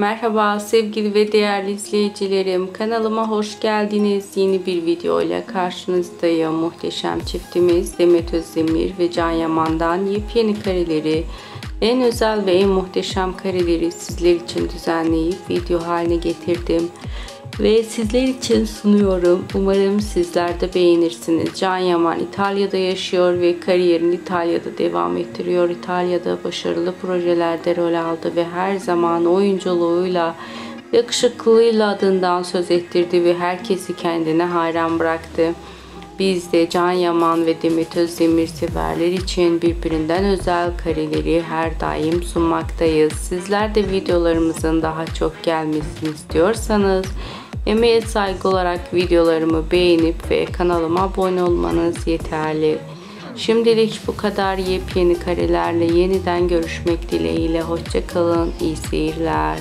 Merhaba sevgili ve değerli izleyicilerim. Kanalıma hoş geldiniz. Yeni bir video ile karşınızdayım. Muhteşem çiftimiz Demet Özdemir ve Can Yaman'dan yepyeni kareleri, en özel ve en muhteşem kareleri sizler için düzenleyip video haline getirdim. Ve sizler için sunuyorum. Umarım sizler de beğenirsiniz. Can Yaman İtalya'da yaşıyor ve kariyerini İtalya'da devam ettiriyor. İtalya'da başarılı projelerde rol aldı ve her zaman oyunculuğuyla yakışıklılığıyla adından söz ettirdi ve herkesi kendine hayran bıraktı. Biz de Can Yaman ve Demet Özdemir severler için birbirinden özel kareleri her daim sunmaktayız. Sizler de videolarımızın daha çok gelmesini istiyorsanız emeğe saygı olarak videolarımı beğenip ve kanalıma abone olmanız yeterli. Şimdilik bu kadar yepyeni karelerle yeniden görüşmek dileğiyle. Hoşçakalın, iyi seyirler.